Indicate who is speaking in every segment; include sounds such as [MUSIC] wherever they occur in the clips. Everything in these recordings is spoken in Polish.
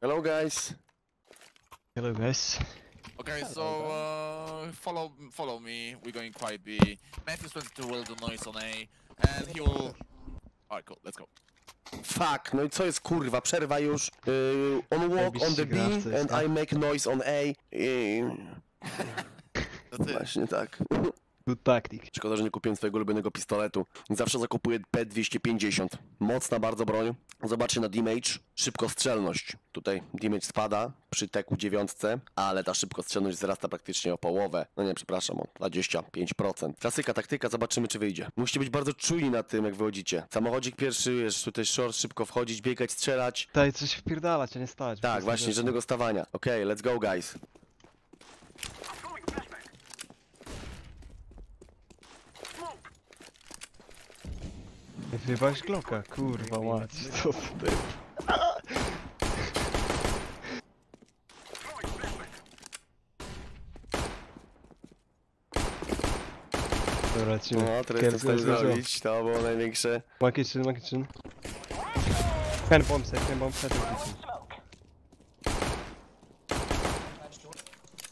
Speaker 1: Hello guys.
Speaker 2: Hello guys.
Speaker 3: Okay, so uh, follow follow me. We're going quite B. Matthews 22 will do noise on A, and he will. Alright, cool. Let's go.
Speaker 1: Fuck, no i co jest kurwa, przerwa już. Yy, on walk on the B and. I make noise on A. Yy,
Speaker 3: That's it.
Speaker 1: właśnie tak.
Speaker 2: Good tactic.
Speaker 1: Szkoda, że nie kupiłem swojego ulubionego pistoletu. Zawsze zakupuję P250. Mocna bardzo broń. Zobaczcie na damage. Szybkostrzelność. Tutaj damage spada przy teku dziewiątce, ale ta szybkostrzelność wzrasta praktycznie o połowę. No nie, przepraszam, o 25%. Klasyka, taktyka, zobaczymy czy wyjdzie. Musicie być bardzo czujni na tym, jak wychodzicie. Samochodzik pierwszy, wiesz, tutaj short, szybko wchodzić, biegać, strzelać.
Speaker 2: Daj coś wpierdalać, a nie stać.
Speaker 1: Tak, właśnie, żadnego stawania. Okej, let's go guys.
Speaker 2: Wyjebałeś Glocka, kurwa mać. Co ty? Dobra, lecimy.
Speaker 1: No, teraz
Speaker 2: Kier-
Speaker 1: chcesz zrobić, to było największe.
Speaker 2: One kitchen, one kitchen. Can bomb set, can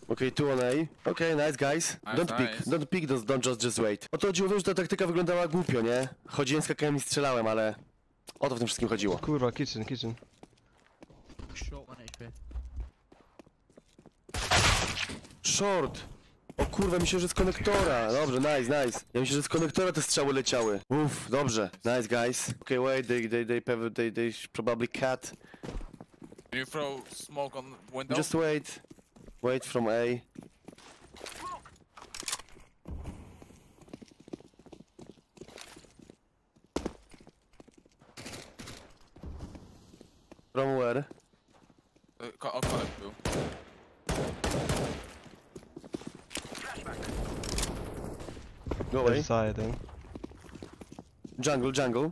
Speaker 1: Okay, two on A. Okay, nice guys.
Speaker 3: Nice,
Speaker 1: Don't pick,
Speaker 3: nice.
Speaker 1: don't pick those, don't just, just wait. O to chodziło, wiem, że ta taktyka wyglądała głupio, nie? Chodziłem, skakałem i strzelałem, ale... O to w tym wszystkim chodziło.
Speaker 2: Kurwa, kitchen, kitchen.
Speaker 4: Short one HP.
Speaker 1: Short! O kurwa, myślę, że z konektora. Dobrze, nice, nice. Ja myślę, że z konektora te strzały leciały. Uff, dobrze. Nice guys. Okay, wait, they, they, they, they, they, they probably cut.
Speaker 3: Can you throw smoke on window?
Speaker 1: Just wait. Wait from A. From where?
Speaker 3: Uh, co- o, kolek był.
Speaker 1: Go away.
Speaker 2: Left side, eh?
Speaker 1: Jungle, jungle.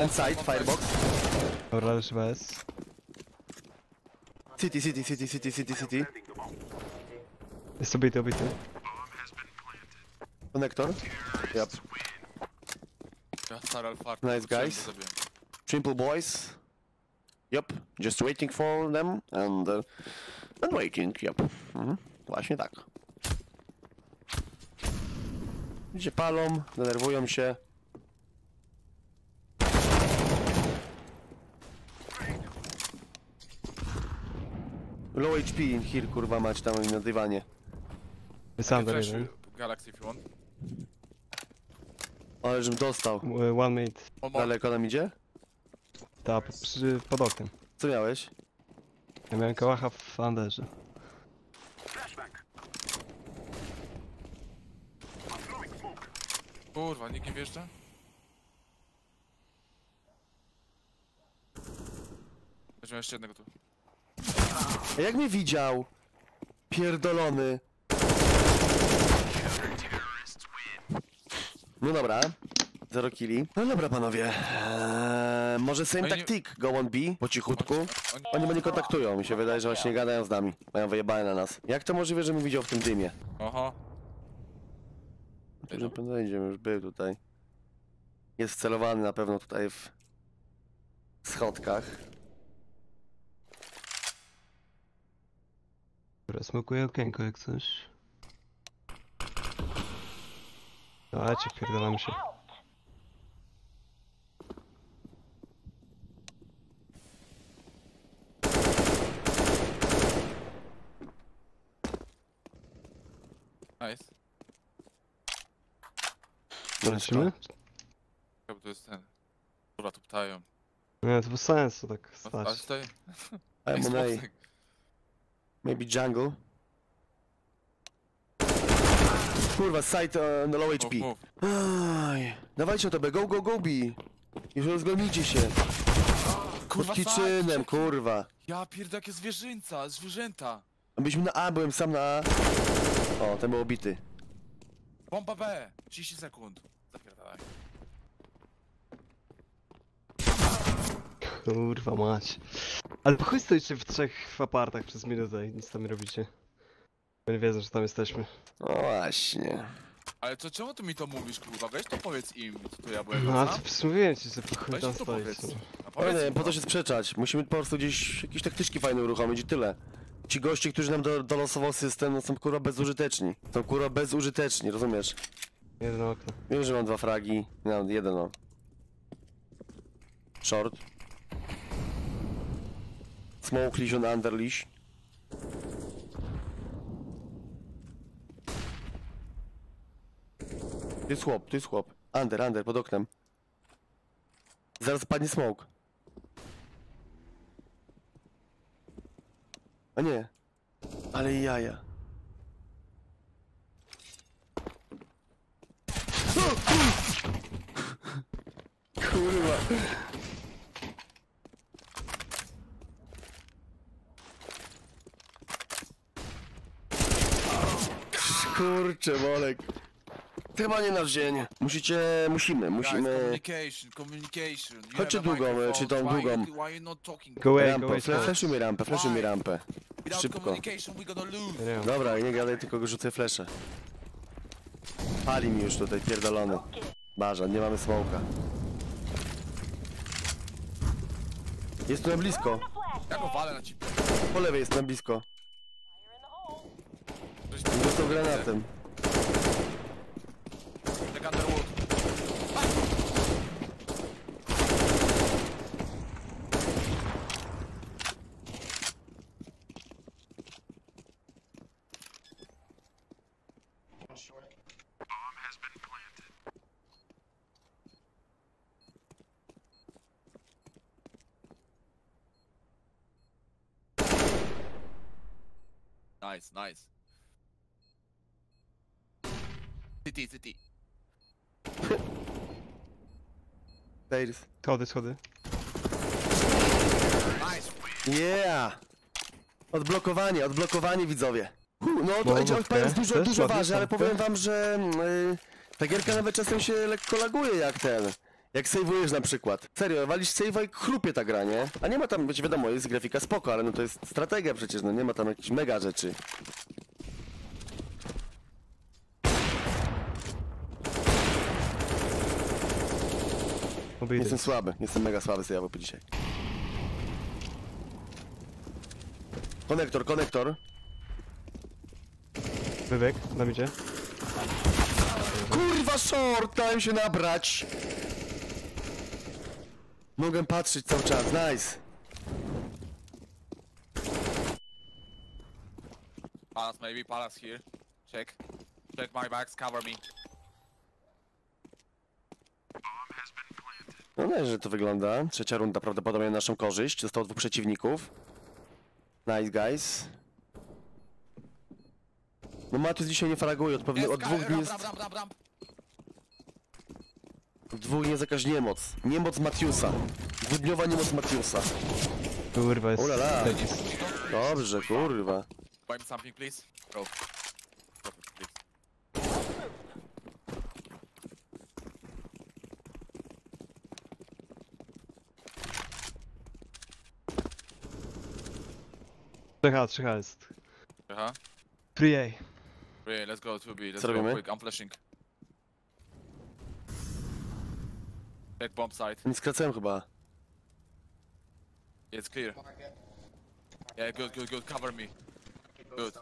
Speaker 1: Inside, firebox.
Speaker 2: Dobra, już bez.
Speaker 1: City, city, city, city, city, city.
Speaker 2: Jest obity, obity.
Speaker 1: Connector. Yep.
Speaker 3: Ja, Stary alfart.
Speaker 1: Nice, guys. Triple boys. Yep. Just waiting for them and... Uh, and waiting, yep. Mhm. Właśnie tak. Gdzie palą, denerwują się. Low HP in here, kurwa mać tam na dywanie.
Speaker 2: Jest under
Speaker 3: Flash
Speaker 2: jeden.
Speaker 3: Galaxy if you want.
Speaker 1: Ale żebym dostał.
Speaker 2: Uh, One
Speaker 3: more.
Speaker 1: Daleko nam idzie?
Speaker 2: Ta, przy, pod oknem.
Speaker 1: Co miałeś?
Speaker 2: Ja miałem kałacha w underze.
Speaker 3: Kurwa, nikt nie wjeżdża? Weźmy jeszcze jednego tu.
Speaker 1: A jak mnie widział? Pierdolony. No dobra. Zero killi. No dobra panowie. Eee, może same
Speaker 3: Oni
Speaker 1: tactic. Go on B. Po cichutku.
Speaker 3: Oni...
Speaker 1: Mnie nie kontaktują. Mi się wydaje, że właśnie gadają z nami. Mają wyjebane na nas. Jak to możliwe, że mnie widział w tym dymie?
Speaker 3: Oho.
Speaker 1: Że podejdziemy, już był tutaj. Jest celowany na pewno tutaj w schodkach.
Speaker 2: Dobra, smokuję okienko jak coś. Dajcie, pierdolamy się.
Speaker 3: Nice.
Speaker 2: Lecimy?
Speaker 3: Chyba to jest ten. Dobra, tu ptają.
Speaker 2: Nie, to bez sensu tak
Speaker 3: No, Ale
Speaker 2: stać.
Speaker 3: tutaj...
Speaker 1: I'm on A. [LAUGHS]
Speaker 3: Xboxek.
Speaker 1: Maybe jungle. Kurwa, side uh, no low
Speaker 3: Move,
Speaker 1: HP.
Speaker 3: move.
Speaker 1: Aj, dawajcie to B, go, go, go, B. Już rozglądnijcie się. Pod kitchenem, kurwa.
Speaker 3: Ja pierdolę, jakie zwierzęta, zwierzęta.
Speaker 1: Byliśmy na A, byłem sam na A. O, ten był obity.
Speaker 3: Bomba B. 30 sekund. Zapierdalaj.
Speaker 2: Kurwa mać. Ale chuj stoicie w trzech apartach przez minutę i nic tam nie robicie. Bo nie wiedzą, że tam jesteśmy.
Speaker 1: No właśnie.
Speaker 3: Ale to czemu ty mi to mówisz, kurwa? Weź to powiedz im, co to ja byłem.
Speaker 2: No ale
Speaker 3: sam.
Speaker 2: to mówiłem ci, że po chuj
Speaker 3: Weź
Speaker 2: tam
Speaker 3: to
Speaker 2: stoisz.
Speaker 3: powiedz.
Speaker 2: no.
Speaker 3: A powiedz
Speaker 1: nie,
Speaker 3: im
Speaker 1: po
Speaker 3: to.
Speaker 1: to się sprzeczać. Musimy po prostu gdzieś jakieś taktyczki fajne uruchomić i tyle. Ci goście, którzy nam do, dolosował system, no są kurwa bezużyteczni. Są kurwa bezużyteczni, rozumiesz?
Speaker 2: Jedno okno.
Speaker 1: Wiem, że mam dwa fragi. No, jeden no. Short. Smoke leash on under leash. Tu jest chłop, tu jest chłop. Under, under, pod oknem. Zaraz padnie smoke. A nie. Ale jaja. [LAUGHS] Kurwa. Kurczę, Molek. Chyba nie nasz dzień. Musicie, musimy,
Speaker 3: Guys,
Speaker 1: musimy...
Speaker 3: communication, communication. You
Speaker 1: Chodźcie
Speaker 3: have a
Speaker 1: długą,
Speaker 3: microphone,
Speaker 1: czy tą
Speaker 3: why
Speaker 1: długą?
Speaker 3: you- Why you not talking?
Speaker 2: Go away, go
Speaker 1: Rampę,
Speaker 2: away.
Speaker 1: fle, rampę.
Speaker 3: Without
Speaker 1: Szybko.
Speaker 3: communication, we gonna lose.
Speaker 2: Ja nie.
Speaker 1: Dobra, nie gadaj, tylko go rzucę flesze. Pali mi już tutaj, pierdolony. Barza, nie mamy smoka. Jest tu na blisko.
Speaker 3: Ja go walę na ciebie.
Speaker 1: Po lewej jest na blisko.
Speaker 3: Coś
Speaker 1: Dostał granatem.
Speaker 3: Tak Underwood. Nice, nice. City, city.
Speaker 1: Stairs.
Speaker 2: Schody, schody.
Speaker 3: Nice.
Speaker 1: Yeah! Odblokowanie, odblokowanie widzowie. Hu, No to
Speaker 2: okej.
Speaker 1: Empires dużo,
Speaker 2: To jest
Speaker 1: dużo
Speaker 2: ładny
Speaker 1: waży, ale powiem
Speaker 2: tak?
Speaker 1: wam, że yy, ta gierka nawet czasem się lekko laguje jak ten. Jak save'ujesz na przykład. Serio, walisz save'a i chrupie ta gra, nie? A nie ma tam, wiecie, wiadomo, jest grafika spoko, ale no to jest strategia przecież, no nie ma tam jakichś mega rzeczy.
Speaker 2: Obejdę.
Speaker 1: Jestem słaby, jestem mega słaby sobie po dzisiaj. Konektor, konektor.
Speaker 2: Wybieg, nam idzie.
Speaker 1: Kurwa short, dałem się nabrać. Mogę patrzeć cały czas, nice.
Speaker 3: Palace, maybe Palace here. Check. Check my backs, cover me.
Speaker 1: No nie, że to wygląda. Trzecia runda prawdopodobnie na naszą korzyść. Zostało dwóch przeciwników. Nice guys. No Matius dzisiaj nie fraguje, od, od dwóch dni jest, od dwóch dni jest jakaś niemoc. Niemoc Matiusa. Dwudniowa niemoc Matiusa.
Speaker 2: Kurwa, jest
Speaker 1: Ulala. Dobrze, kurwa.
Speaker 3: Buy me something, please. Bro.
Speaker 2: 3H, 3H jest.
Speaker 3: Aha.
Speaker 2: 3A.
Speaker 3: Let's go, 2B, let's
Speaker 1: Co
Speaker 3: go
Speaker 1: robimy?
Speaker 3: quick, I'm flashing. Check bomb site,
Speaker 1: Nie skracałem chyba.
Speaker 3: it's clear. Yeah, good, good, good, cover me. Good.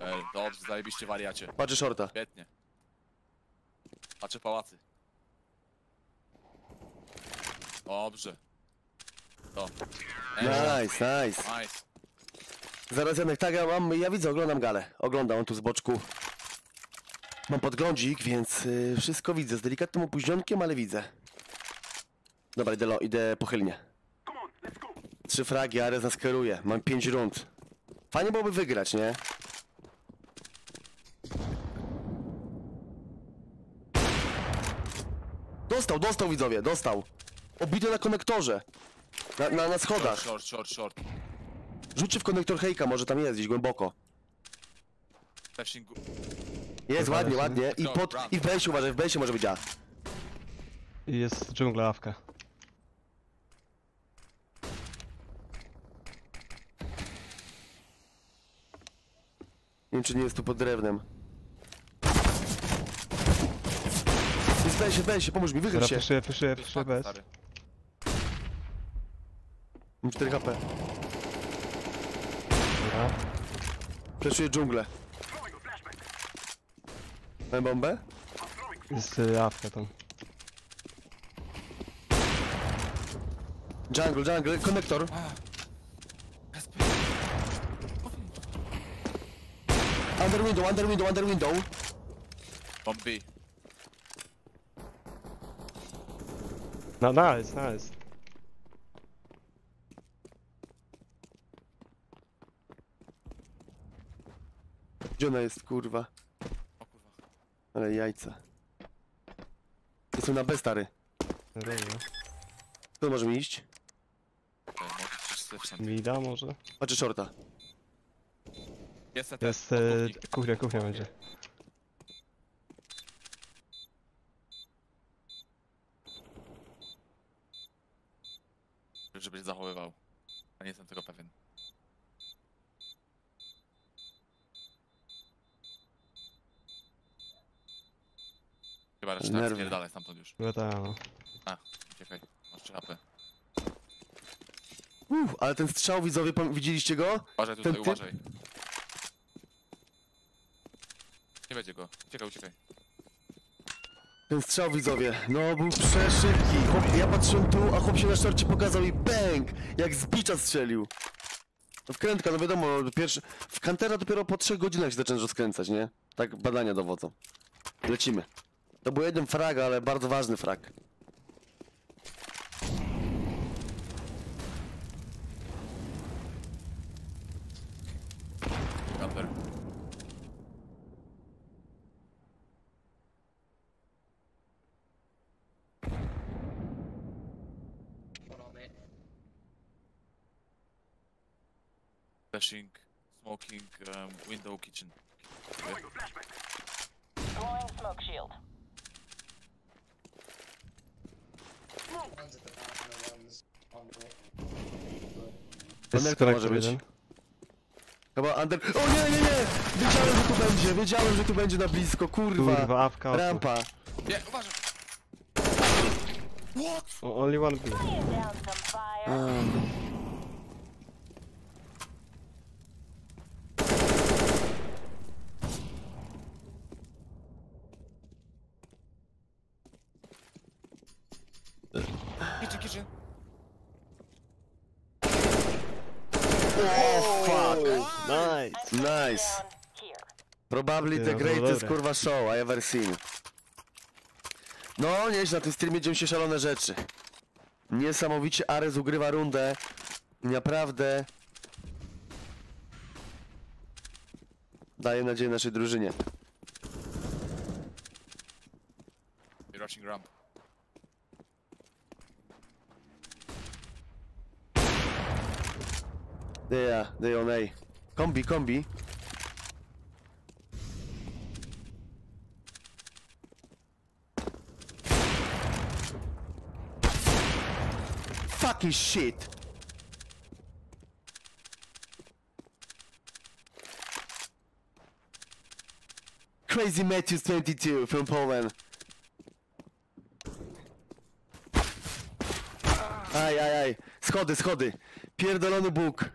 Speaker 3: E, dobrze, zajebiście wariacie.
Speaker 1: Patrzę shorta.
Speaker 3: Świetnie. Patrzę pałacy. Dobrze. To.
Speaker 1: Nice, nice.
Speaker 3: Nice.
Speaker 1: Zaraz Janek, tak, ja mam, ja widzę, oglądam galę. Oglądam, on tu z boczku. Mam podglądzik, więc y, wszystko widzę. Z delikatnym opóźnionkiem, ale widzę. Dobra, idę, idę pochylnie. Trzy fragi, Ares nas. Mam pięć rund. Fajnie byłoby wygrać, nie? Dostał, dostał widzowie, dostał. Obity na konektorze. Na, na, na schodach.
Speaker 3: Short, short, short.
Speaker 1: Rzućcie w konektor hejka, może tam jest, gdzieś głęboko. Jest
Speaker 2: Dobra,
Speaker 1: ładnie, ładnie. I pod, i w wejściu uważaj, w wejściu może być A.
Speaker 2: I jest dżungla awka.
Speaker 1: Nie wiem, czy nie jest tu pod drewnem. zdaje się, zdaje się, pomóż mi, wychyl
Speaker 2: Dobra,
Speaker 1: się.
Speaker 3: jest
Speaker 2: fyszuję
Speaker 3: fakt,
Speaker 2: bez.
Speaker 1: Mam 4 HP.
Speaker 2: Dobra.
Speaker 1: Fleszuję dżunglę. Mam bombę?
Speaker 2: Jest y, awka tam.
Speaker 1: Jungle, jungle, konektor. Under window, under window, under window.
Speaker 3: Bomb B.
Speaker 2: No, nice, nice.
Speaker 1: Gdzie ona jest, kurwa?
Speaker 3: O kurwa.
Speaker 1: Ale jajca. Jestem na B, stary.
Speaker 2: Dobra.
Speaker 1: Kto może mi iść?
Speaker 3: Okej, mogę.
Speaker 2: Mida może?
Speaker 1: Patrzę shorta.
Speaker 3: Jest CT.
Speaker 2: Jest
Speaker 3: podwórnik.
Speaker 2: kuchnia, kuchnia będzie.
Speaker 3: Żeby się zachowywał. Ja nie jestem tego pewien. Chyba raczej tak
Speaker 1: Nerwy.
Speaker 3: Spierdalaj stamtąd już.
Speaker 2: Chyba ta, no.
Speaker 3: A, uciekaj. Masz 3 HP.
Speaker 1: Uff, ale ten strzał, widzowie, widzieliście go?
Speaker 3: Uważaj tutaj,
Speaker 1: typ?
Speaker 3: uważaj. Nie będzie go. Uciekaj, uciekaj.
Speaker 1: Ten strzał, widzowie, no był przeszybki. Chłop, ja patrzyłem tu, a chłop się na szorcie pokazał i bang! Jak z bicza strzelił. No wkrętka, no wiadomo, pierwszy... W Kantera dopiero po 3 godzinach się zaczynasz rozkręcać, nie? Tak badania dowodzą. Lecimy. To był jeden frag, ale bardzo ważny frag.
Speaker 3: Gunter. Flashing, smoking, um, window, kitchen. Okay.
Speaker 5: Throwing smoke shield.
Speaker 2: Jest
Speaker 1: Konektor może być.
Speaker 2: jeden.
Speaker 1: Chyba under... O nie, nie, nie! Wiedziałem, że tu będzie, wiedziałem, że tu będzie na blisko, kurwa.
Speaker 2: Kurwa, awka.
Speaker 1: Rampa.
Speaker 3: Nie, uważaj! What?
Speaker 2: O, Only one B.
Speaker 5: Laying down some fire.
Speaker 1: Um.
Speaker 3: Kitchen, kitchen.
Speaker 1: Oh, fuck.
Speaker 2: Nice.
Speaker 5: I'm coming
Speaker 1: Nice.
Speaker 5: down here.
Speaker 1: Probably the
Speaker 2: no
Speaker 1: greatest
Speaker 2: dobra.
Speaker 1: kurwa show I ever seen. No, nieźle, na tym streamie dzieją się szalone rzeczy. Niesamowicie Ares ugrywa rundę. Naprawdę... Daje nadzieję naszej drużynie.
Speaker 3: You're rushing ramp.
Speaker 1: Yeah, they on A. Kombi, kombi. Fucking shit! Crazy Matthews 22 from Poland. Aj, aj, aj. Schody, schody. Pierdolony Bóg.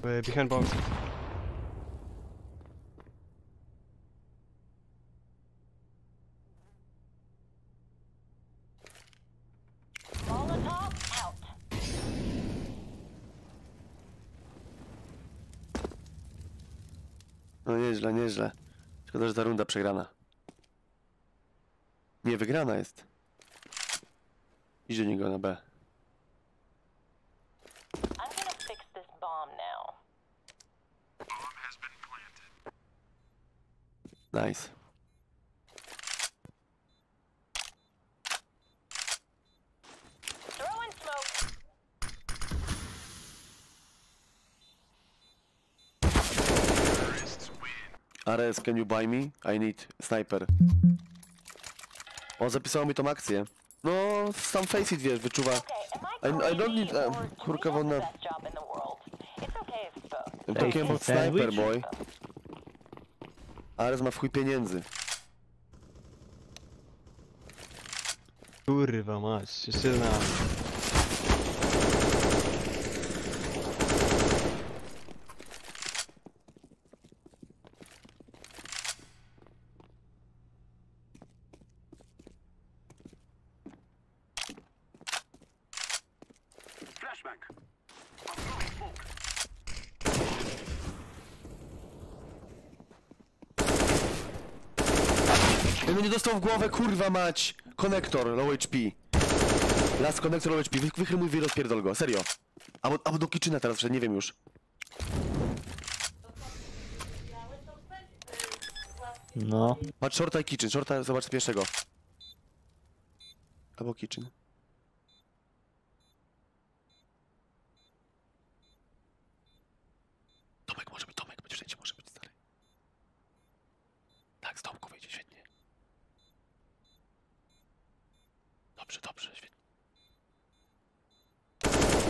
Speaker 2: Behind bombs.
Speaker 1: Nieźle, nieźle. Szkoda, że ta runda przegrana. Nie, wygrana jest. Idź do niego na B. Nice.
Speaker 5: Throwing smoke.
Speaker 1: Ares, can you buy me? I need sniper. O, zapisało mi tą akcję. No, sam Faceit, wiesz, wyczuwa. I-
Speaker 5: I,
Speaker 1: don't need, uh, kurka
Speaker 5: both.
Speaker 1: I'm talking about sniper, boy. Ares ma w chuj pieniędzy.
Speaker 2: Kurwa mać, jeszcze.
Speaker 1: Dostał w głowę, kurwa mać! Konektor, low HP. Last konektor, low HP. Wy- Wychrymuj, wy rozpierdol go, serio. Albo, albo do kitchena teraz, że nie wiem już.
Speaker 2: No.
Speaker 1: Patrz, shorta i kitchen, shorta, zobacz pierwszego. Albo kitchen. Tomek może być, Tomek, być wszędzie może być, stary. Tak, z domku wyjdzie, świetnie. Dobrze, dobrze, świetnie.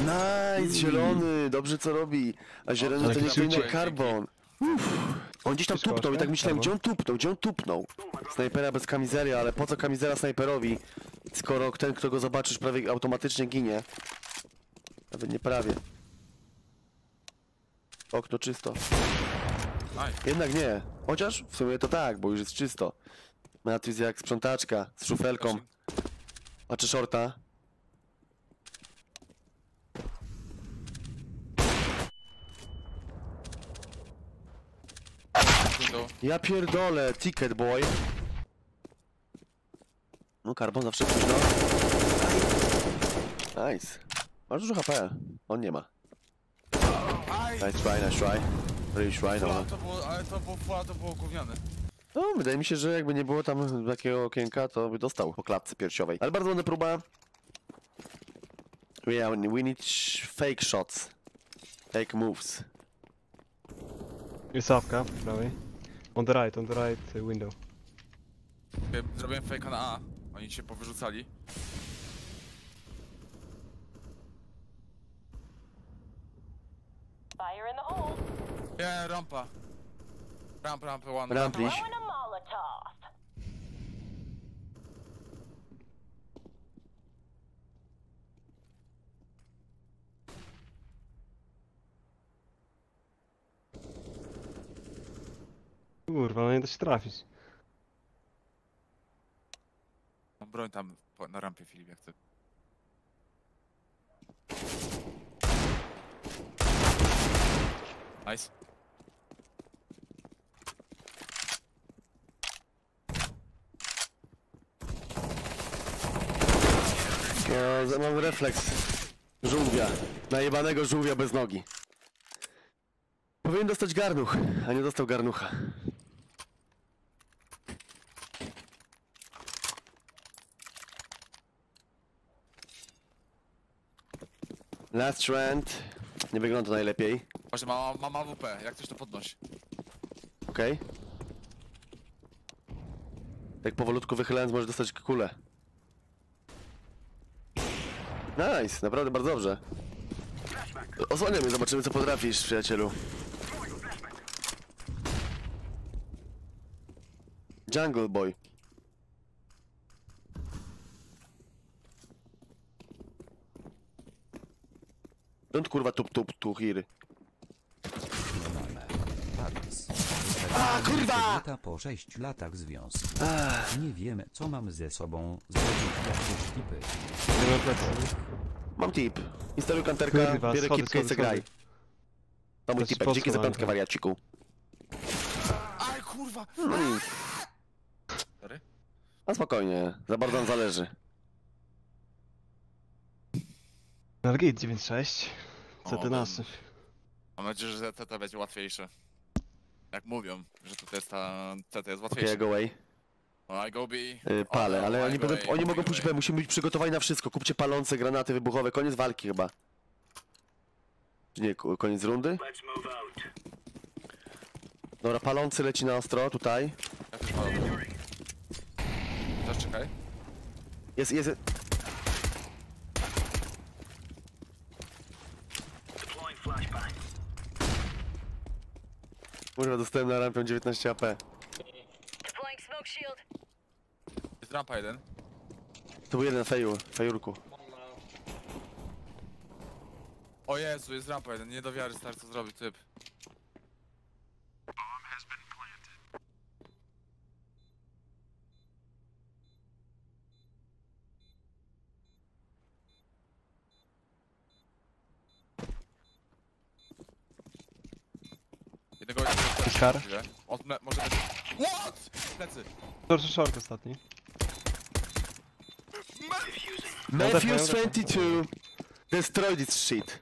Speaker 1: Nice, zielony, dobrze co robi. A zielony to
Speaker 2: taki
Speaker 1: nie
Speaker 2: szybciej.
Speaker 1: karbon. Uff. On gdzieś tam tupnął i tak myślałem, gdzie on tupnął, gdzie on tupnął. Snajpera bez kamizeli, ale po co kamizela snajperowi, skoro ten, kto go zobaczysz, prawie automatycznie ginie. Nawet nie prawie. Okno czysto. Jednak nie. Chociaż w sumie to tak, bo już jest czysto. Matthews jak sprzątaczka, z szufelką. Patrzę shorta. Ja pierdolę, ticket boy. No, karbon zawsze późno. Nice. Masz dużo HP. On nie ma. Nice try, nice try. Really try,
Speaker 3: Fula
Speaker 1: no.
Speaker 3: to było, ale to było, fula to było gówniane.
Speaker 1: No, wydaje mi się, że jakby nie było tam takiego okienka, to by dostał po klatce piersiowej. Ale bardzo ładna próba. Yeah, we need fake shots. Fake moves.
Speaker 2: Jest awka, po prawej. On the right, on the right uh, window.
Speaker 3: Zrobiłem fake'a na A. Oni się powyrzucali.
Speaker 5: Fire in the hole.
Speaker 3: Nie, rampa. Ramp, rampa, one.
Speaker 1: Ramp, please.
Speaker 5: Throwing a Molotov.
Speaker 2: Kurwa, no nie da się trafić.
Speaker 3: Mam broń tam po, na rampie, Filip, jak chcę. Nice.
Speaker 1: No, za- mam refleks żółwia. Najebanego żółwia bez nogi. Powinien dostać garnuch, a nie dostał garnucha. Last round. Nie wygląda najlepiej.
Speaker 3: Właśnie, ma, ma, ma AWP, jak coś to podnosi.
Speaker 1: Okej. Tak powolutku wychylając może dostać kulę. Nice, naprawdę bardzo dobrze. Osłaniamy, zobaczymy co potrafisz, przyjacielu. Jungle Boy. Don't kurwa tup tup tu here. A kurwa!
Speaker 6: Kobieta po 6 latach związku. Nie wiemy, co mamy ze sobą zrobić jakieś tipy.
Speaker 2: Nie mam plecy.
Speaker 1: Mam tip. Instaluj kanterka,
Speaker 2: Kurwa,
Speaker 1: bierę
Speaker 2: schody,
Speaker 1: kipkę i
Speaker 2: schody,
Speaker 1: se graj.
Speaker 2: schody.
Speaker 1: To mój
Speaker 2: To
Speaker 1: tipek, dzięki za
Speaker 2: posłuchaj.
Speaker 1: piątkę wariaciku.
Speaker 3: Aj, kurwa!
Speaker 1: No.
Speaker 3: Sorry?
Speaker 1: A spokojnie, za bardzo nam zależy.
Speaker 2: Nargate 9.6. Co
Speaker 3: O,
Speaker 2: ty nas?
Speaker 3: Mam nadzieję, że TT będzie łatwiejsze. Jak mówią, że tutaj jest ta TT jest
Speaker 1: Okej,
Speaker 3: łatwiejsze.
Speaker 1: okay, go away.
Speaker 3: No, I go B.
Speaker 1: Yy, palę, ale oni, będą, oni mogą pójść. B, musimy być przygotowani na wszystko. Kupcie palące granaty wybuchowe, koniec walki chyba. Czy Nie, ko- koniec rundy? Dobra, palący leci na ostro, tutaj.
Speaker 3: Ja też palę. Też czekaj.
Speaker 1: Jest, jest... Kurwa, dostałem na rampę 19 AP. Deploying smoke shield.
Speaker 3: Jest rampa jeden.
Speaker 1: To był jeden fejur, fejurku.
Speaker 3: O Jezu, jest rampa jeden, nie do wiary stary co zrobił typ. On me- może być... What? Plecy.
Speaker 2: Short, short, ostatni.
Speaker 1: Matthews
Speaker 2: tak,
Speaker 1: 22 destroy this shit.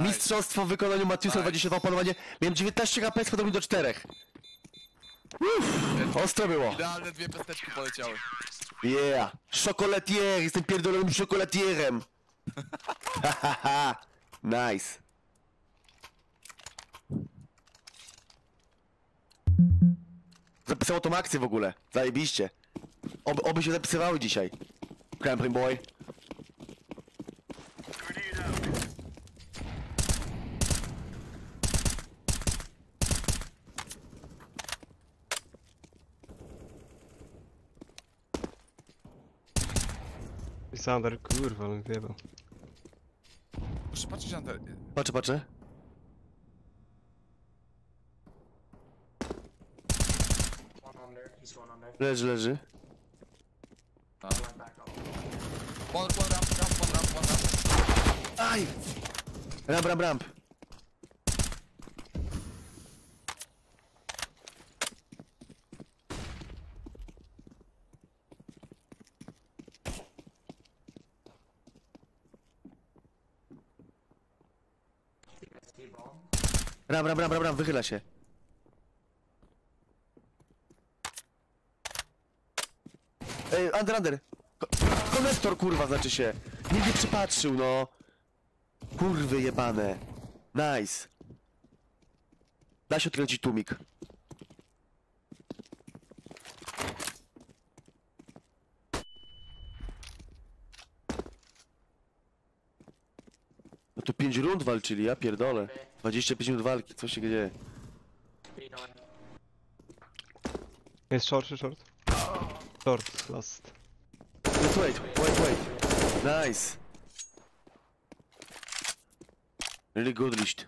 Speaker 1: Mistrzostwo w wykonaniu Matthewsa
Speaker 3: Nice.
Speaker 1: 22 panowanie. Miałem 19 HP, spadł mi do 4. Uff, ostro było.
Speaker 3: Idealne dwie pesteczki poleciały.
Speaker 1: Yeah. Chocolatier, jestem pierdolonym chocolatierem. [LAUGHS] Hahaha. nice. Zapisało tą akcję w ogóle. Zajebiście. Oby, oby się zapisywały dzisiaj. Crampling boy.
Speaker 2: Sander, kurwa, ale wyjebał.
Speaker 3: Muszę patrzeć te...
Speaker 1: Patrzę, patrzę. Leży, leży.
Speaker 3: One, one ramp, ramp, one ramp, one ramp.
Speaker 1: Aj! Ramp, ramp, ramp. Ram, ram, ram, ram, ram, wychyla się. Ej, under, under. Ko konektor, kurwa, znaczy się. Nikt nie przypatrzył, no. Kurwy jebane. Nice. Da się odkręcić tłumik. No to 5 rund walczyli, ja pierdolę. 25 minut walki, co się dzieje?
Speaker 2: Jest short, czy short? Short, last.
Speaker 1: Wait, wait, wait, wait. Nice. Really good list.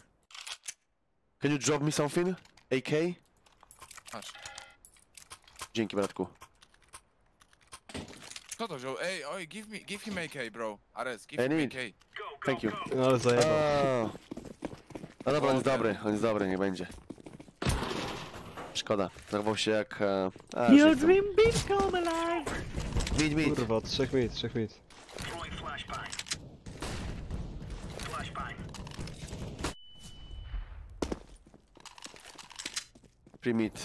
Speaker 1: Can you drop me something? AK?
Speaker 3: Masz.
Speaker 1: Dzięki, bratku.
Speaker 3: Kto to wziął? Ej, oj, give me, give him AK, bro. Ares, give
Speaker 1: I
Speaker 3: him
Speaker 1: need.
Speaker 3: AK.
Speaker 1: Thank you.
Speaker 2: No ale zajebał.
Speaker 1: O. No dobra, on jest dobry, on jest dobry, nie będzie. Szkoda, zachował się jak... e, A,
Speaker 4: Your
Speaker 1: chcę-
Speaker 4: dream beat come alive!
Speaker 1: Mid, mid.
Speaker 2: Kurwa, trzech mid, trzech mid.
Speaker 1: Pre-mid.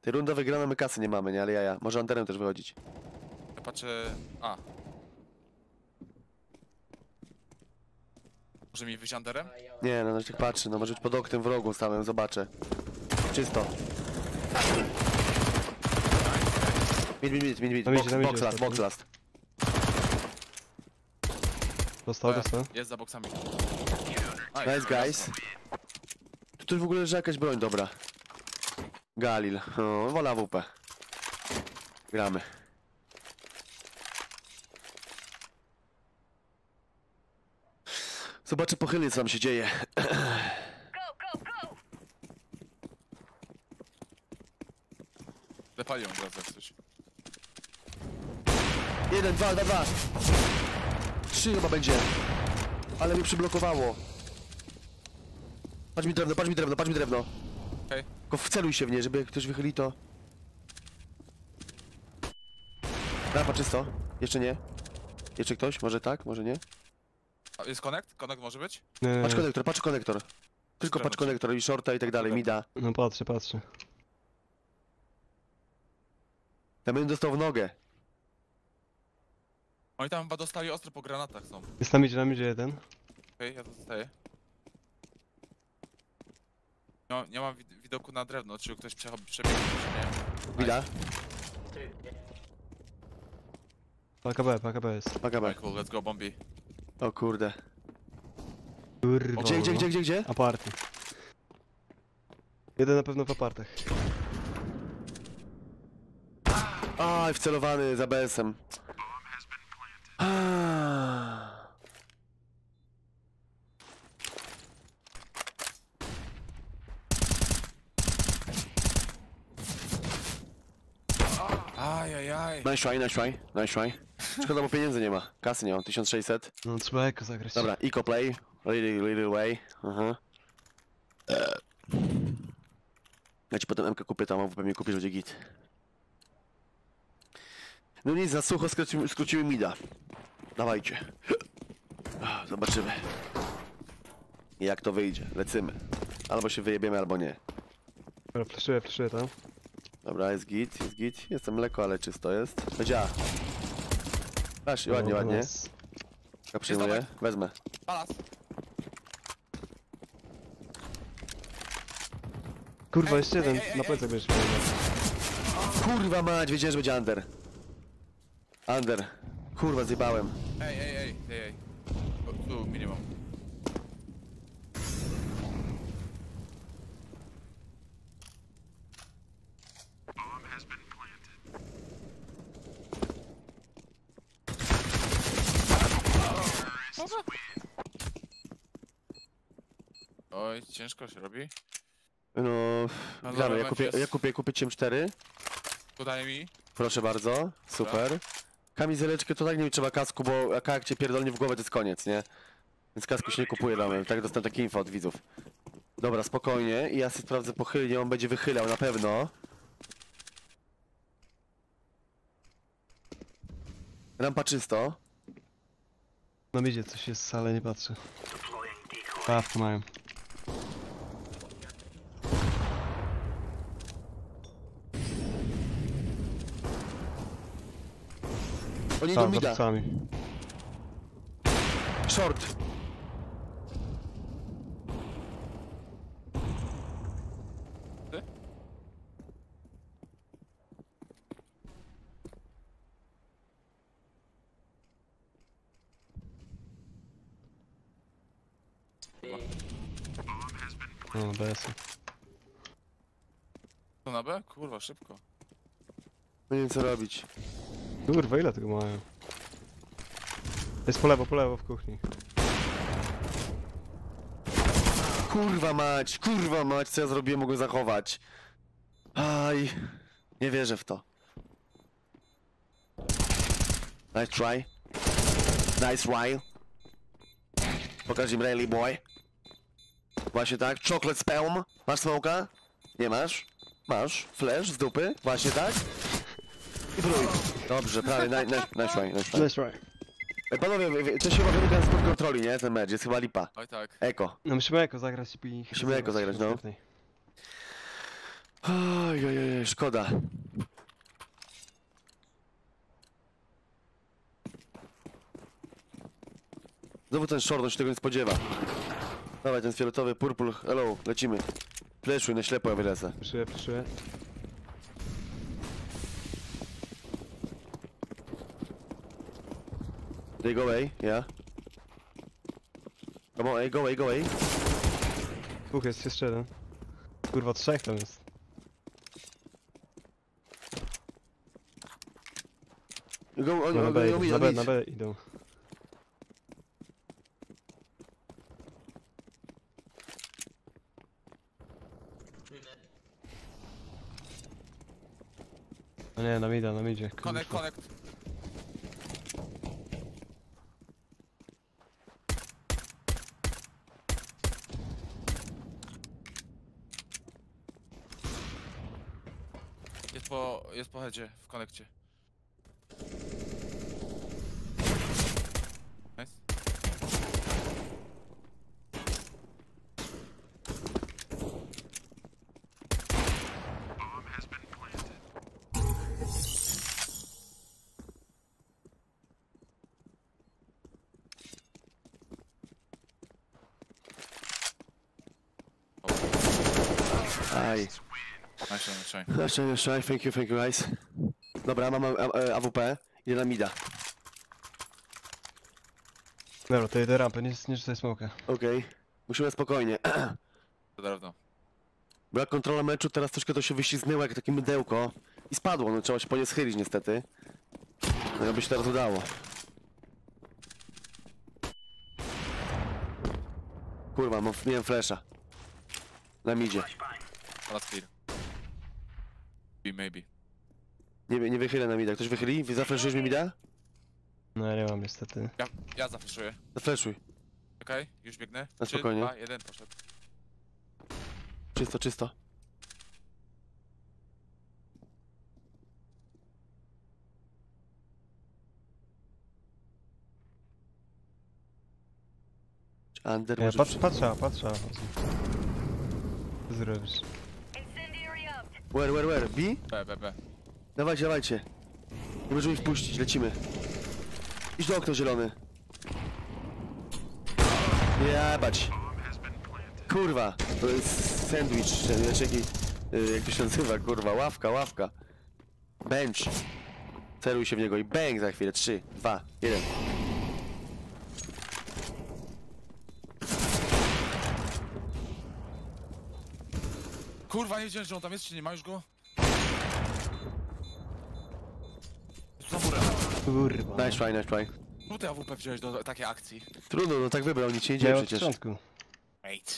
Speaker 1: Tej runda wygrana, my kasy nie mamy, nie? Ale ja, ja. Może antenem też wychodzić.
Speaker 3: Ja patrzę... A. Może mi wyjść underem?
Speaker 1: Nie, no, no tak patrzy, no może być pod oknem w rogu stałem, zobaczę. Czysto. Mid, mid, mid, mid, mid.
Speaker 2: Na
Speaker 1: Box, box last, box last.
Speaker 2: Dostał, dostał.
Speaker 3: Jest za boksami.
Speaker 1: Nice, guys. Tu też w ogóle leży jakaś broń dobra. Galil. O, wola WP. Gramy. Zobaczę pochylnie co tam się dzieje.
Speaker 3: Lepalią od razu jak coś.
Speaker 1: Jeden, dwa, dwa, dwa. Trzy chyba będzie. Ale mnie przyblokowało. Patrz mi drewno, patrz mi drewno, patrz mi drewno.
Speaker 3: Okej.
Speaker 1: Tylko wceluj się w nie, żeby jak ktoś wychyli to... Rampa czysto. Jeszcze nie. Jeszcze ktoś? Może tak, może nie?
Speaker 3: A, Jest connect? Connect może być?
Speaker 2: Nie, nie,
Speaker 1: Patrz konektor, patrz konektor. Tylko patrz konektor i shorta i tak dalej, mida.
Speaker 2: No patrzę, patrzę.
Speaker 1: Ja bym dostał w nogę.
Speaker 3: Oni tam chyba dostali ostro po granatach są.
Speaker 2: Jest na midzie, na midzie jeden.
Speaker 3: Okej, ja to zostaję. Nie mam, nie mam wid widoku na drewno, czy ktoś przecho- przebiegł, czy nie.
Speaker 1: Mida.
Speaker 2: PKB, PKB jest.
Speaker 1: PKB.
Speaker 3: Alright, cool, let's go, bombi.
Speaker 1: O kurde.
Speaker 2: Kurwa.
Speaker 1: Gdzie, gdzie,
Speaker 2: no.
Speaker 1: gdzie, gdzie, gdzie?
Speaker 2: Aparty. Jeden na pewno w apartach.
Speaker 1: Aj, wcelowany za BS-em. Ah.
Speaker 3: Ajajaj.
Speaker 1: Nice try, nice try, nice try. Szkoda, bo pieniędzy nie ma. Kasy nie mam, 1600.
Speaker 2: No trzeba eko zagrać.
Speaker 1: Dobra, eco play. Really, really way. Aha. Eee. Ja ci potem MK kupię, tam AWP mi kupisz, będzie git. No nic, za sucho skrócimy, skrócimy mida. Dawajcie. Zobaczymy. Jak to wyjdzie. Lecymy. Albo się wyjebiemy, albo nie.
Speaker 2: Dobra, flaszuję, flaszuję tam.
Speaker 1: Dobra, jest git, jest git. Jestem mleko, ale czysto jest. Będzie A. Patrz, ładnie,
Speaker 2: No,
Speaker 1: ładnie. Ja przyjmuję. Wezmę.
Speaker 3: Palas.
Speaker 2: Kurwa, jeszcze jeden. Na plecach będziesz miał.
Speaker 1: Kurwa mać, wiedziałem, że będzie under. Under. Kurwa, zjebałem.
Speaker 3: Ej, ej, ej, ej, ej. Tu, minimum. Oj, ciężko się robi.
Speaker 1: No,
Speaker 3: No dobra,
Speaker 1: Ja kupię,
Speaker 3: Memphis.
Speaker 1: ja kupię, kupię cię 4
Speaker 3: Podaj mi.
Speaker 1: Proszę bardzo. Super. Kamizeleczkę to tak nie trzeba kasku, bo jak jak cię pierdolnie w głowę, to jest koniec, nie? Więc kasku się nie kupuje damy. Tak dostałem takie info od widzów. Dobra, spokojnie. I ja sobie sprawdzę pochylnie, on będzie wychylał na pewno. Rampa czysto.
Speaker 2: No idzie coś jest, ale nie patrzę. Pawkę mają.
Speaker 1: Oni idą
Speaker 2: Tam, za
Speaker 1: mida.
Speaker 2: plecami.
Speaker 1: Short.
Speaker 3: Ty?
Speaker 2: BS.
Speaker 3: To na B? Kurwa, szybko.
Speaker 1: No nie wiem co robić.
Speaker 2: Kurwa, ile tego mają? Jest po lewo, po lewo w kuchni.
Speaker 1: Kurwa mać, kurwa mać, co ja zrobiłem, mogę zachować. Aj, nie wierzę w to. Nice try. Nice try. Pokaż im rally boy. Właśnie tak, chocolate sperm. Masz smoka? Nie masz? Masz. Flash z dupy? Właśnie tak? I brój. Dobrze, prawie, nice, nice, nice try, nice try.
Speaker 2: Nice try.
Speaker 1: Ej, Panowie, to się chyba wymyka spod kontroli, nie? Ten mecz, jest chyba lipa.
Speaker 3: Oj tak.
Speaker 1: Eko.
Speaker 2: No musimy eko zagrać i...
Speaker 1: Musimy eko zagrać, no.
Speaker 2: następnej.
Speaker 1: Oj, oj, oj, szkoda. Znowu ten short, on się tego nie spodziewa. Dawaj, ten fioletowy purple, hello, lecimy. Fleszuj na ślepo, ja wylecę.
Speaker 2: Flaszuję, flaszuję.
Speaker 1: They go away, yeah. Come on, ey, go away, go away.
Speaker 2: Dwóch jest, jeszcze jeden. Kurwa, trzech tam jest.
Speaker 1: Go, on,
Speaker 2: No, na
Speaker 1: on,
Speaker 2: B,
Speaker 1: on,
Speaker 2: idą,
Speaker 1: on,
Speaker 2: na B,
Speaker 1: on,
Speaker 2: na B idą. No nie, nam idzie, nam idzie.
Speaker 3: Connect, connect. Jest po, jest po headzie, w konekcie. Nice.
Speaker 1: Aj.
Speaker 3: Nice, nice, nice.
Speaker 1: Thank you, thank you guys. Dobra, mam a, a, AWP, idę na mida.
Speaker 2: Dobra, to jedę rampę, nie, nie rzucaj smoka.
Speaker 1: Okej. Musimy spokojnie.
Speaker 3: To drewno.
Speaker 1: Była kontrola meczu, teraz troszkę to się wyślizgnęło jak takie mydełko. I spadło, no trzeba się po nie schylić niestety. No jakby się teraz udało. Kurwa, mam, miałem flesza. Na midzie.
Speaker 3: Last clear. Maybe.
Speaker 1: Nie, nie wychylę na mida. Ktoś wychyli? Wy zafleszujesz mi mida?
Speaker 2: No ja nie mam niestety.
Speaker 3: Ja, ja zafreszuję.
Speaker 1: Zafleszuj.
Speaker 3: Okej, już biegnę.
Speaker 1: Na
Speaker 3: Trzy,
Speaker 1: spokojnie.
Speaker 3: dwa, jeden, poszedł.
Speaker 1: Czysto, czysto. Under
Speaker 2: Nie,
Speaker 1: może
Speaker 2: patrz, patrzę, patrzę. Co zrobisz?
Speaker 1: Where, where, where? B?
Speaker 3: B, B, B.
Speaker 1: Dawajcie, dawajcie. Nie możemy ich wpuścić, lecimy. Idź do okna zielony. Jebać. Kurwa, to jest sandwich, ten wiesz jaki, y, jak to się nazywa, kurwa, ławka, ławka. Bench. Celuj się w niego i bang za chwilę. 3, 2, 1.
Speaker 3: Kurwa, nie wiedziałem, że on tam jest, czy nie ma już go? Za murem.
Speaker 2: Kurwa.
Speaker 1: Nice try, nice try.
Speaker 3: Czemu ty AWP wziąłeś do takiej akcji?
Speaker 1: Trudno, no tak wybrał, nic się nie dzieje
Speaker 2: od
Speaker 1: przecież.
Speaker 2: początku.
Speaker 3: Mate.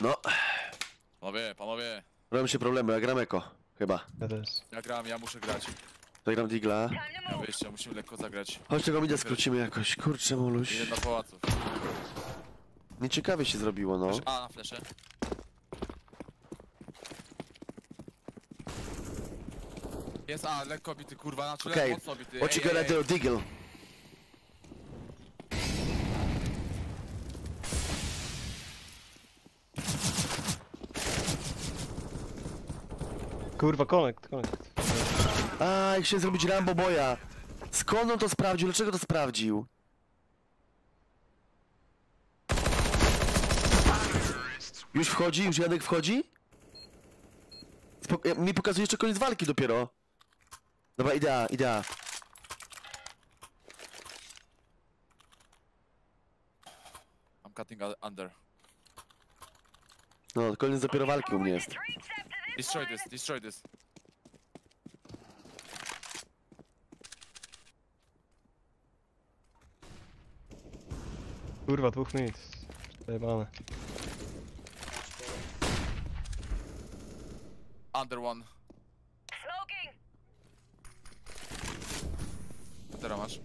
Speaker 1: No,
Speaker 3: Panowie, panowie.
Speaker 1: robią się problemy, ja gram eko. Chyba.
Speaker 2: Ja też.
Speaker 3: Ja gram, ja muszę grać.
Speaker 1: Zagram digla.
Speaker 3: Ja wyjście, musimy lekko zagrać.
Speaker 1: Chodź tego mida skrócimy jakoś. Kurczę, moluś.
Speaker 3: Jeden na pałacu.
Speaker 1: Nieciekawie się zrobiło, no.
Speaker 3: A, na flesze. Jest A, lekko bity, kurwa, znaczy
Speaker 1: Okej,
Speaker 3: mocno bity.
Speaker 1: what you
Speaker 3: Ej,
Speaker 1: gonna
Speaker 3: ej,
Speaker 1: do,
Speaker 3: ej.
Speaker 1: Diggle?
Speaker 2: Kurwa, connect, connect.
Speaker 1: A, jak chciałem zrobić Rambo Boya. Skąd on to sprawdził? Dlaczego to sprawdził? Już wchodzi? Już Janek wchodzi? Spok ja- mi pokazuje jeszcze koniec walki dopiero. Dobra, idea, idea.
Speaker 3: I'm cutting u- under.
Speaker 1: No, koniec dopiero walki u mnie jest.
Speaker 3: Destroy this, destroy this.
Speaker 2: Kurwa, dwóch minut. Zajebane.
Speaker 3: Under one. Teraz masz.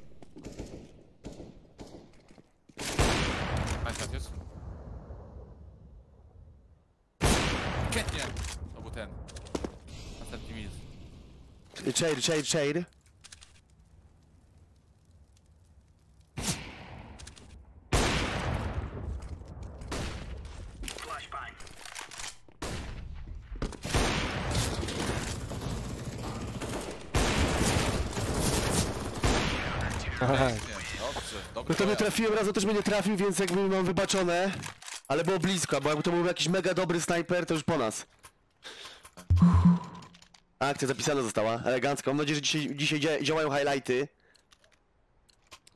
Speaker 3: Nice, Matthews. Świetnie! To był ten. Następny minut.
Speaker 1: Shade, shade, shade.
Speaker 2: Aha,
Speaker 3: Nie,
Speaker 1: nie trafiłem, raz też mnie nie trafił, więc jakby mam wybaczone. Ale było blisko, bo jakby to był jakiś mega dobry snajper, to już po nas. Akcja zapisana została, elegancko. Mam nadzieję, że dzisiaj, dzisiaj dzia działają highlighty.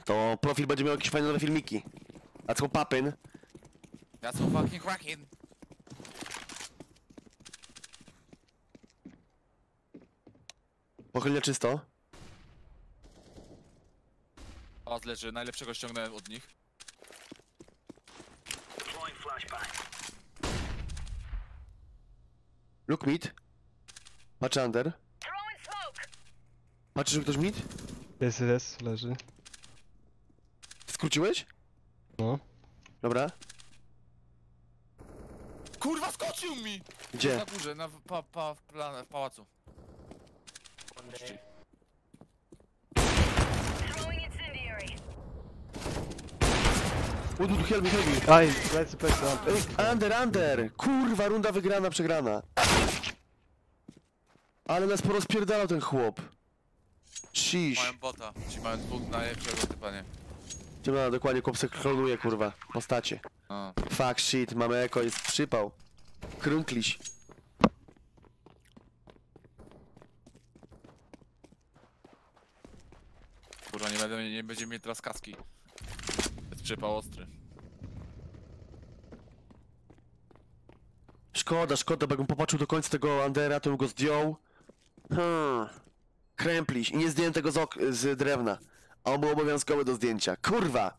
Speaker 1: To profil będzie miał jakieś fajne nowe filmiki. A co papyn?
Speaker 3: That's fucking cracking.
Speaker 1: Pochylnie czysto.
Speaker 3: O, leży, najlepszego ściągnąłem od nich.
Speaker 1: Look mid. Patrz under. Patrzysz, że ktoś mid?
Speaker 2: jest, jest, leży.
Speaker 1: Skróciłeś?
Speaker 2: No.
Speaker 1: Dobra.
Speaker 3: Kurwa, skoczył mi!
Speaker 1: Gdzie?
Speaker 3: Na górze, na pa, pa, w, plan, w pałacu.
Speaker 1: Udu, help me, help me.
Speaker 2: Aj, plecy, plecy, mam.
Speaker 1: Ej, under, under! Kurwa, runda wygrana, przegrana. Ale nas porozpierdalał ten chłop. Ciś.
Speaker 3: Mają bota, ci mają dwóch najlepszego typa, nie?
Speaker 1: Ciemna, dokładnie chłop se klonuje, kurwa. Postacie.
Speaker 3: No.
Speaker 1: Fuck shit, mamy eko, jest przypał. Krunkliś.
Speaker 3: Kurwa, nie, będę, nie będzie mieć teraz kaski. Przypał ostry.
Speaker 1: Szkoda, szkoda, bo jakbym popatrzył do końca tego Andera, to bym go zdjął. Hmm. Krępliś. I nie zdjąłem tego z, ok- z drewna. A on był obowiązkowy do zdjęcia. Kurwa!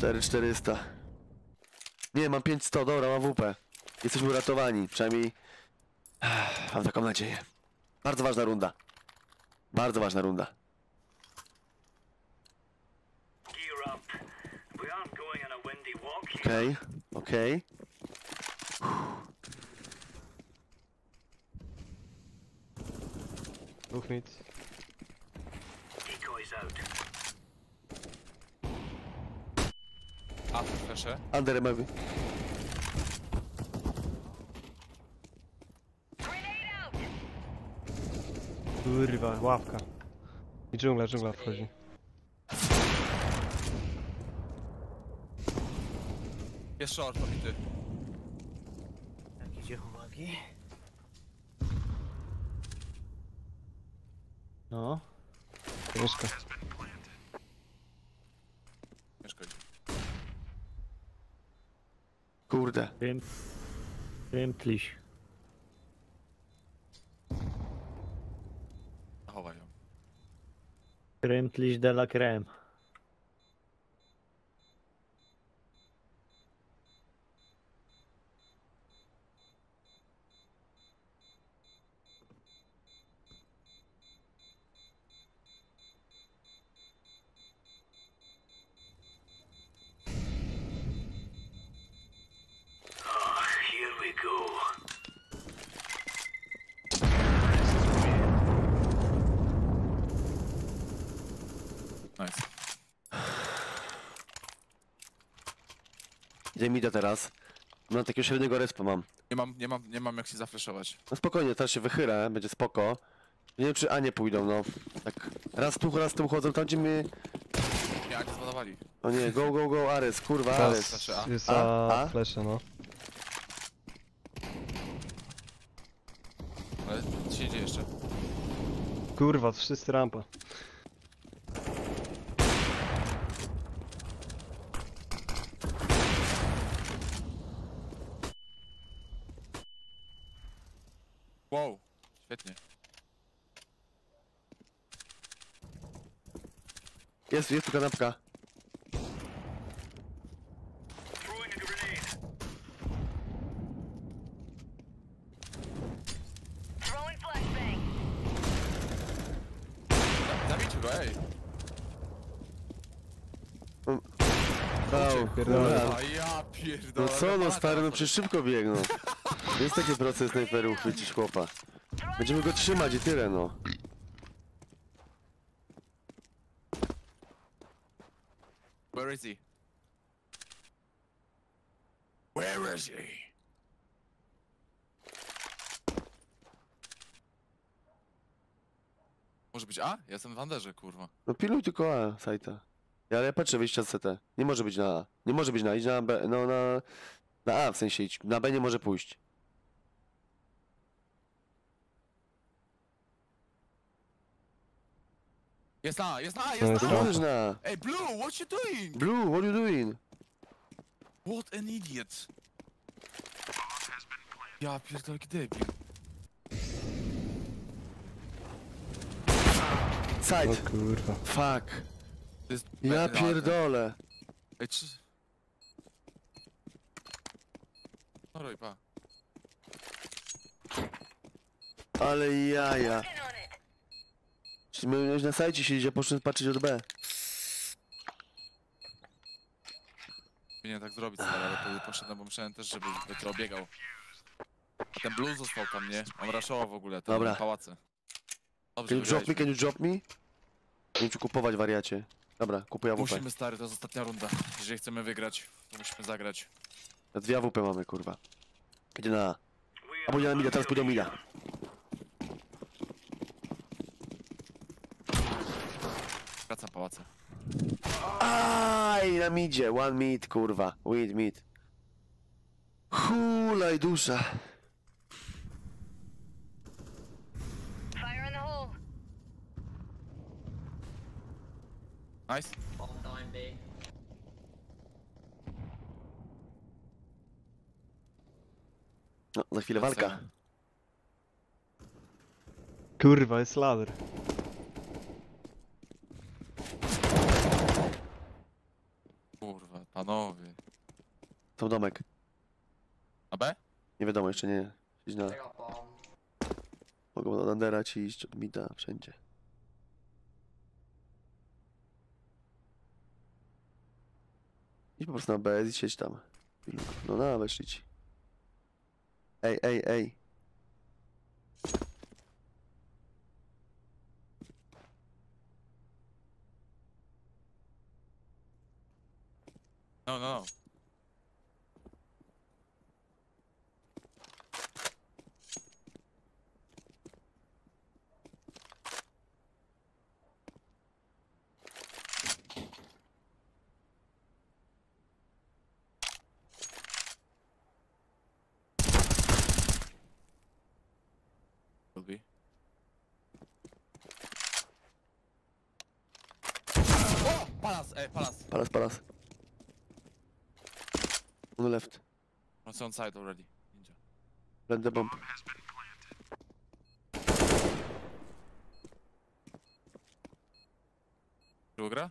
Speaker 1: Cztery czterysta. Nie, mam 500, dobra, mam WP. Jesteśmy uratowani, przynajmniej mam taką nadzieję. Bardzo ważna runda. Bardzo ważna runda.
Speaker 4: Walk here.
Speaker 1: Okej, okej.
Speaker 2: Dwóch.
Speaker 4: Decoys out.
Speaker 3: A, flesze.
Speaker 1: Under maybe.
Speaker 2: Kurwa, ławka. I dżungla, dżungla wchodzi.
Speaker 3: Jest short, pobity.
Speaker 4: Jakie uwagi?
Speaker 2: No. Mieszka.
Speaker 1: Kurde.
Speaker 4: Wiem.
Speaker 3: Zachowaj ją.
Speaker 4: Krępliś de la creme. Here we go.
Speaker 3: Nice.
Speaker 1: Idę mi teraz. Takiego średniego respa mam.
Speaker 3: Nie mam, nie mam, nie mam jak się zafreszować.
Speaker 1: No spokojnie, teraz się wychylę, będzie spoko. Nie wiem czy A nie pójdą, no. Tak. Raz tu, raz tu chodzą, tam gdzie my...
Speaker 3: Nie, a nie zbadowali.
Speaker 1: O nie, go, go, go, Ares, kurwa, Ares.
Speaker 3: Znaczy A?
Speaker 2: Jest
Speaker 1: A?
Speaker 2: a,
Speaker 1: A?
Speaker 2: flesze, no.
Speaker 3: Ale co się dzieje jeszcze?
Speaker 2: Kurwa, wszyscy rampa.
Speaker 3: Wow. Świetnie.
Speaker 1: Jest, jest tu kanapka.
Speaker 3: Zabijcie go, ej.
Speaker 1: Au,
Speaker 2: pierdolę.
Speaker 1: kurwa.
Speaker 3: A ja pierdolę.
Speaker 1: No co no stary, no przecież szybko biegną. Jest taki proces snajperów, chwycić chłopa. Będziemy go trzymać i tyle no.
Speaker 3: Where is he? Where is he? Może być A? Ja jestem w Anderze, kurwa.
Speaker 1: No piluj tylko A, sajta. Ja, ale ja patrzę wyjścia z CT. Nie może być na A. Nie może być na A, idź na B, no na... Na A w sensie idź. Na B nie może pójść.
Speaker 3: Jest na A, jest na A,
Speaker 2: No
Speaker 3: jest na A!
Speaker 1: możesz na A.
Speaker 3: Ej, Blue, what you doing?
Speaker 1: Blue, what you doing?
Speaker 3: What an idiot. Ja pierdolę, jaki debil.
Speaker 2: O
Speaker 1: Side.
Speaker 2: kurwa.
Speaker 1: Fuck.
Speaker 3: To jest
Speaker 1: Ja pierdolę.
Speaker 3: Ej, czy... No roj, pa.
Speaker 1: Ale jaja. Czyli miałeś na sajcie siedzieć, a poszedłem patrzeć od B.
Speaker 3: Powinien tak zrobić, stary, ale po- poszedłem, bo myślałem też, żeby Petro biegał. A ten Blue został tam, nie? On raszował w ogóle, ten
Speaker 1: Dobra.
Speaker 3: pałace. Dobrze,
Speaker 1: Can you drop me, can you drop me? Nie wiem czy kupować wariacie. Dobra, kupuję AWP.
Speaker 3: Musimy, stary, to jest ostatnia runda. Jeżeli chcemy wygrać, to musimy zagrać.
Speaker 1: Na Dwie AWP mamy, kurwa. Idzie na A. A pójdzie na mida, teraz pójdą mida.
Speaker 3: Wracam pałace.
Speaker 1: Aj, na midzie, one mid, kurwa. Weed mid. Hulaj dusza.
Speaker 5: Fire in the hole.
Speaker 3: Nice.
Speaker 1: No, za chwilę walka.
Speaker 2: Kurwa, jest ladder.
Speaker 3: Kurwa, panowie.
Speaker 1: To domek.
Speaker 3: A B?
Speaker 1: Nie wiadomo, jeszcze nie. Idź na... Mogą od Andera ci iść, od Mida, wszędzie. Idź po prostu na B i siedź tam. No na, weszli ci. Ej, ej, ej.
Speaker 3: No, no, no. Will be. Oh, Palace, eh, Palace.
Speaker 1: Palas, palas. On the left.
Speaker 3: It's on side already. Ninja.
Speaker 1: Plant the bomb.
Speaker 3: Czy ugra?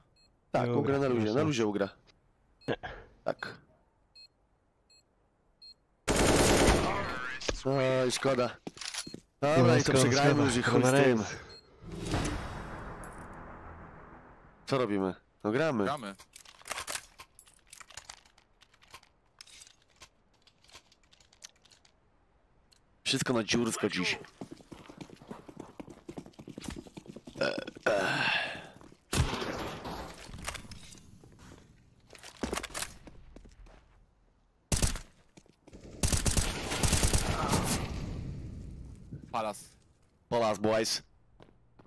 Speaker 1: Tak,
Speaker 2: Nie
Speaker 1: ugra na luzie, na luzie ugra. Tak. Oj, szkoda. Dobra, i to
Speaker 2: szkoda,
Speaker 1: przegrajmy już i chuj z tym. Co robimy? No gramy.
Speaker 3: Gramy.
Speaker 1: Wszystko na dziursko dziś.
Speaker 3: Palace.
Speaker 1: Polas, boys.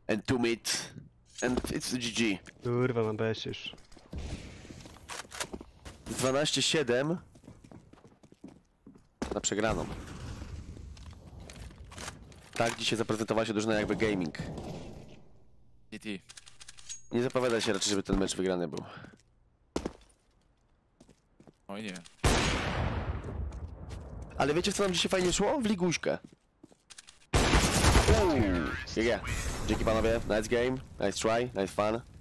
Speaker 1: And two mid. And it's GG.
Speaker 2: Kurwa, na BS już.
Speaker 1: 12-7 na przegraną. Tak dzisiaj zaprezentowała się drużyna jakby gaming.
Speaker 3: DT.
Speaker 1: Nie zapowiada się raczej, żeby ten mecz wygrany był.
Speaker 3: Oj nie.
Speaker 1: Ale wiecie co nam dzisiaj fajnie szło? W liguśkę. Uuu, GG. Dzięki panowie, nice game, nice try, nice fun.